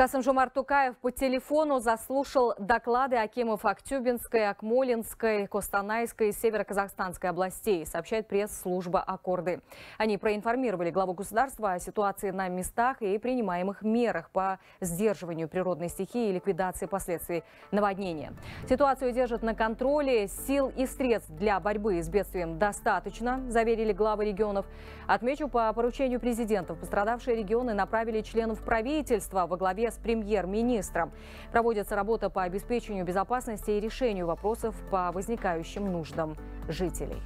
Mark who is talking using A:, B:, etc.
A: Касым-Жомарт Тукаев по телефону заслушал доклады Акимов Актюбинской, Акмолинской, Костанайской и Северо-Казахстанской областей, сообщает пресс-служба «Аккорды». Они проинформировали главу государства о ситуации на местах и принимаемых мерах по сдерживанию природной стихии и ликвидации последствий наводнения. Ситуацию держат на контроле, сил и средств для борьбы с бедствием достаточно, заверили главы регионов. Отмечу, по поручению президентов пострадавшие регионы направили членов правительства во главе с премьер-министром. Проводится работа по обеспечению безопасности и решению вопросов по возникающим нуждам жителей.